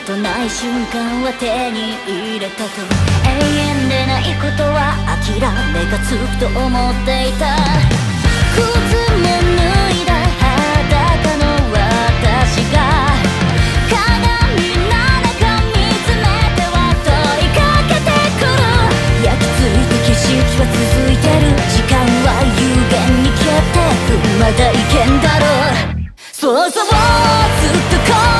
とない瞬間は手に入れたと。永遠でないことは諦めがつくと思っていた。靴も脱いだ裸の私が。鏡の中見つめては問いかけてくる。焼き付いた景色は続いてる。時間は有限に消えてくまだいけんだろう。想像をずっとこう